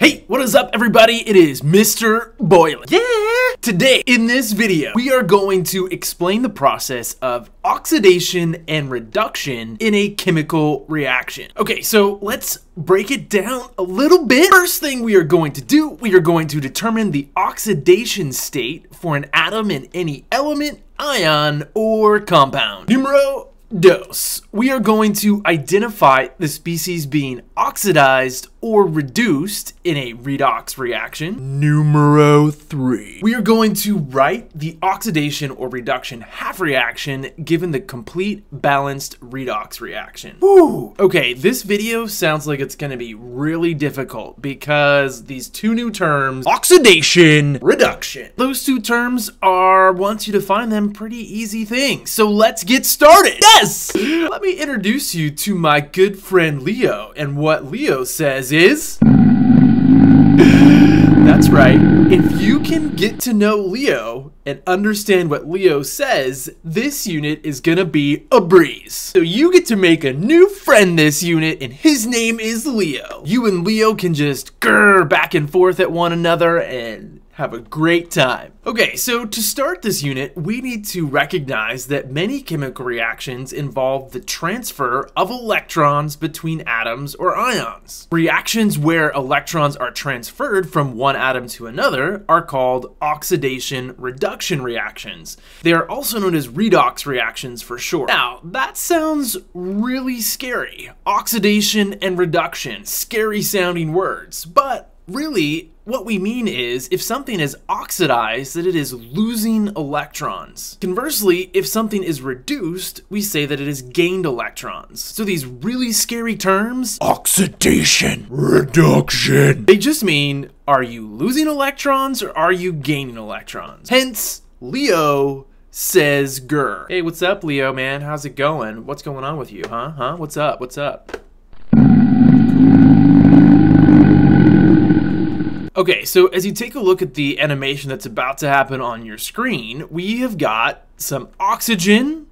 Hey, what is up everybody? It is Mr. Boylan. Yeah! Today, in this video, we are going to explain the process of oxidation and reduction in a chemical reaction. Okay, so let's break it down a little bit. First thing we are going to do, we are going to determine the oxidation state for an atom in any element, ion, or compound. Numero dos. We are going to identify the species being oxidized or reduced in a redox reaction. Numero three. We are going to write the oxidation or reduction half reaction given the complete balanced redox reaction. Woo! Okay, this video sounds like it's gonna be really difficult because these two new terms, oxidation, reduction. Those two terms are, once you define them, pretty easy things. So let's get started. Yes! Let me introduce you to my good friend Leo and what Leo says is... That's right. If you can get to know Leo and understand what Leo says, this unit is gonna be a breeze. So you get to make a new friend this unit and his name is Leo. You and Leo can just grrr back and forth at one another and have a great time. Okay, so to start this unit, we need to recognize that many chemical reactions involve the transfer of electrons between atoms or ions. Reactions where electrons are transferred from one atom to another are called oxidation reduction reactions. They are also known as redox reactions for short. Now, that sounds really scary. Oxidation and reduction, scary sounding words, but really, what we mean is if something is oxidized, that it is losing electrons. Conversely, if something is reduced, we say that it has gained electrons. So these really scary terms, Oxidation, reduction. they just mean are you losing electrons or are you gaining electrons? Hence, Leo says grr. Hey, what's up, Leo, man? How's it going? What's going on with you, huh? Huh? What's up? What's up? Okay, so as you take a look at the animation that's about to happen on your screen, we have got some oxygen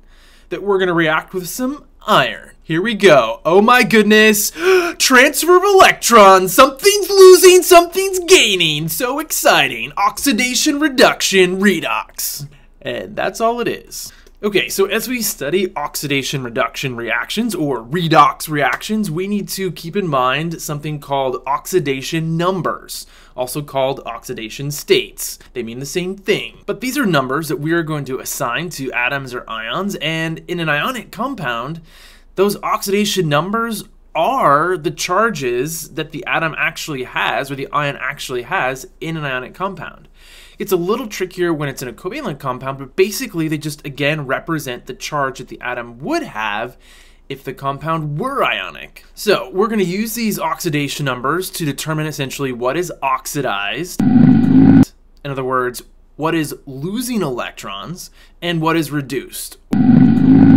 that we're going to react with some iron. Here we go. Oh my goodness. Transfer of electrons. Something's losing, something's gaining. So exciting. Oxidation, reduction, redox. And that's all it is. Okay, so as we study oxidation reduction reactions or redox reactions, we need to keep in mind something called oxidation numbers, also called oxidation states. They mean the same thing, but these are numbers that we are going to assign to atoms or ions, and in an ionic compound, those oxidation numbers are the charges that the atom actually has or the ion actually has in an ionic compound. It's a little trickier when it's in a covalent compound, but basically they just again represent the charge that the atom would have if the compound were ionic. So we're going to use these oxidation numbers to determine essentially what is oxidized. In other words, what is losing electrons and what is reduced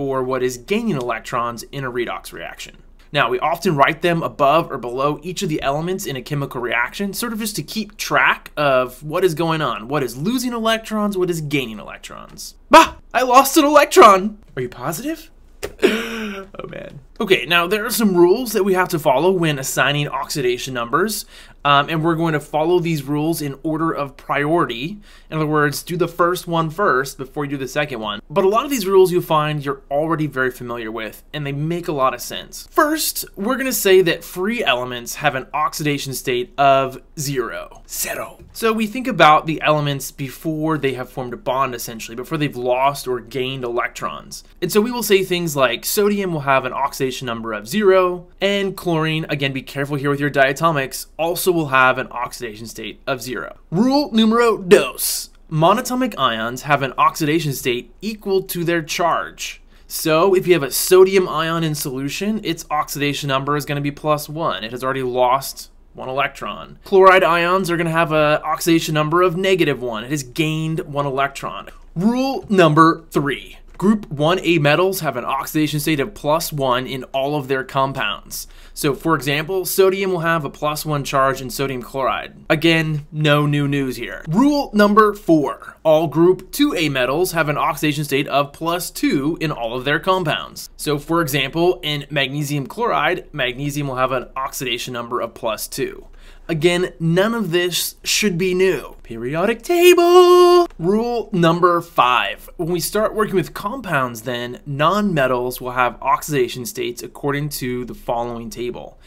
or what is gaining electrons in a redox reaction. Now, we often write them above or below each of the elements in a chemical reaction, sort of just to keep track of what is going on. What is losing electrons, what is gaining electrons. Bah! I lost an electron! Are you positive? oh man. Okay, now there are some rules that we have to follow when assigning oxidation numbers, um, and we're going to follow these rules in order of priority. In other words, do the first one first before you do the second one. But a lot of these rules you'll find you're already very familiar with, and they make a lot of sense. First, we're going to say that free elements have an oxidation state of zero. Zero. So we think about the elements before they have formed a bond, essentially, before they've lost or gained electrons. And so we will say things like sodium will have an oxidation number of zero, and chlorine, again, be careful here with your diatomics, also will have an oxidation state of zero. Rule numero dos. Monatomic ions have an oxidation state equal to their charge. So if you have a sodium ion in solution, its oxidation number is going to be plus one. It has already lost one electron. Chloride ions are going to have an oxidation number of negative one. It has gained one electron. Rule number three. Group 1A metals have an oxidation state of plus 1 in all of their compounds. So for example, sodium will have a plus 1 charge in sodium chloride. Again, no new news here. Rule number 4. All group 2A metals have an oxidation state of plus 2 in all of their compounds. So for example, in magnesium chloride, magnesium will have an oxidation number of plus 2. Again, none of this should be new. Periodic table! Rule number five. When we start working with compounds, then, non-metals will have oxidation states according to the following table.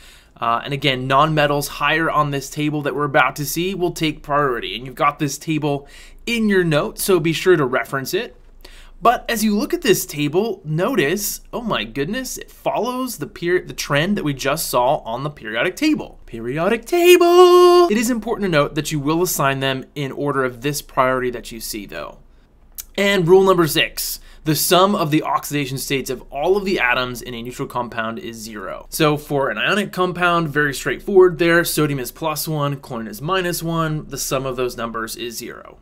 Uh, and again, non-metals higher on this table that we're about to see will take priority. And you've got this table in your notes, so be sure to reference it. But as you look at this table, notice, oh my goodness, it follows the period, the trend that we just saw on the periodic table. Periodic table! It is important to note that you will assign them in order of this priority that you see though. And rule number six, the sum of the oxidation states of all of the atoms in a neutral compound is zero. So for an ionic compound, very straightforward there, sodium is plus one, chlorine is minus one, the sum of those numbers is zero.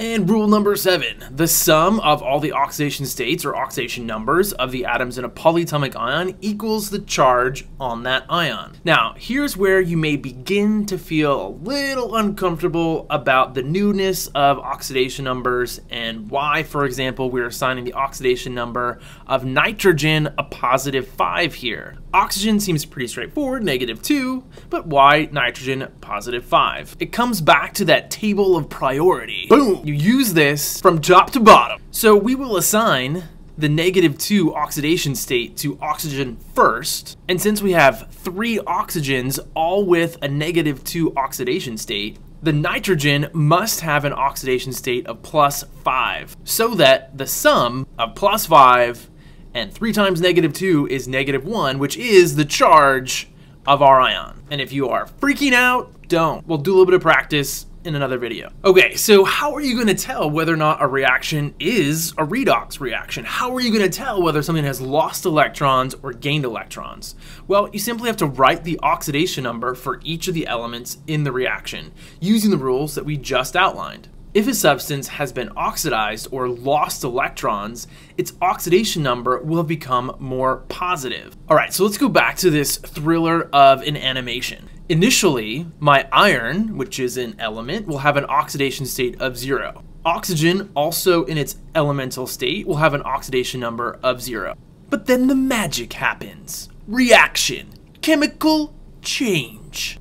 And rule number seven, the sum of all the oxidation states or oxidation numbers of the atoms in a polyatomic ion equals the charge on that ion. Now, here's where you may begin to feel a little uncomfortable about the newness of oxidation numbers and why, for example, we're assigning the oxidation number of nitrogen a positive five here. Oxygen seems pretty straightforward, negative 2, but why nitrogen positive 5? It comes back to that table of priority. Boom! You use this from top to bottom. So we will assign the negative 2 oxidation state to oxygen first, and since we have three oxygens all with a negative 2 oxidation state, the nitrogen must have an oxidation state of plus 5, so that the sum of plus 5 and 3 times negative 2 is negative 1, which is the charge of our ion. And if you are freaking out, don't. We'll do a little bit of practice in another video. Okay, so how are you going to tell whether or not a reaction is a redox reaction? How are you going to tell whether something has lost electrons or gained electrons? Well, you simply have to write the oxidation number for each of the elements in the reaction using the rules that we just outlined. If a substance has been oxidized or lost electrons, its oxidation number will become more positive. All right, so let's go back to this thriller of an animation. Initially, my iron, which is an element, will have an oxidation state of zero. Oxygen, also in its elemental state, will have an oxidation number of zero. But then the magic happens. Reaction. Chemical change.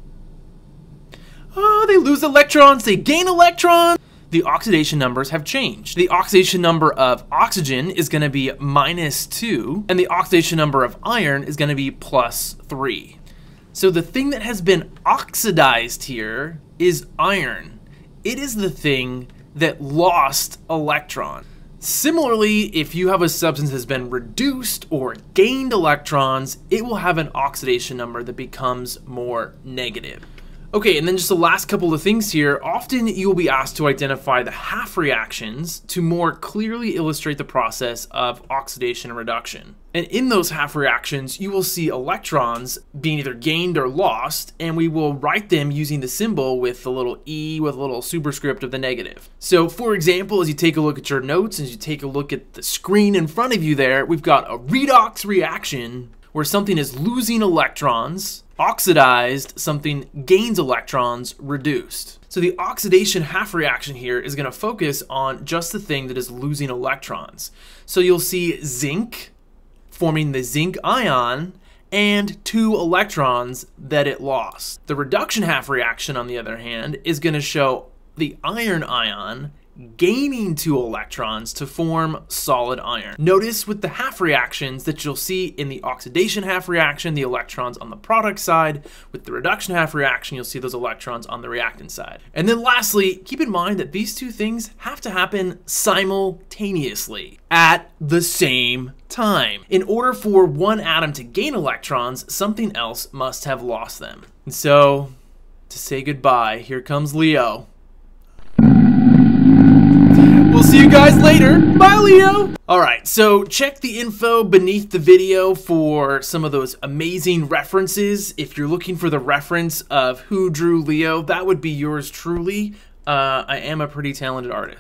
Oh, they lose electrons, they gain electrons the oxidation numbers have changed. The oxidation number of oxygen is going to be minus 2, and the oxidation number of iron is going to be plus 3. So the thing that has been oxidized here is iron. It is the thing that lost electron. Similarly, if you have a substance that has been reduced or gained electrons, it will have an oxidation number that becomes more negative. Okay, and then just the last couple of things here. Often you will be asked to identify the half reactions to more clearly illustrate the process of oxidation and reduction. And in those half reactions, you will see electrons being either gained or lost, and we will write them using the symbol with the little e with a little superscript of the negative. So for example, as you take a look at your notes, as you take a look at the screen in front of you there, we've got a redox reaction where something is losing electrons, oxidized, something gains electrons, reduced. So the oxidation half reaction here is going to focus on just the thing that is losing electrons. So you'll see zinc forming the zinc ion and two electrons that it lost. The reduction half reaction, on the other hand, is going to show the iron ion gaining two electrons to form solid iron. Notice with the half reactions that you'll see in the oxidation half reaction, the electrons on the product side. With the reduction half reaction, you'll see those electrons on the reactant side. And then lastly, keep in mind that these two things have to happen simultaneously at the same time. In order for one atom to gain electrons, something else must have lost them. And so, to say goodbye, here comes Leo. We'll see you guys later. Bye, Leo. All right, so check the info beneath the video for some of those amazing references. If you're looking for the reference of who drew Leo, that would be yours truly. Uh, I am a pretty talented artist.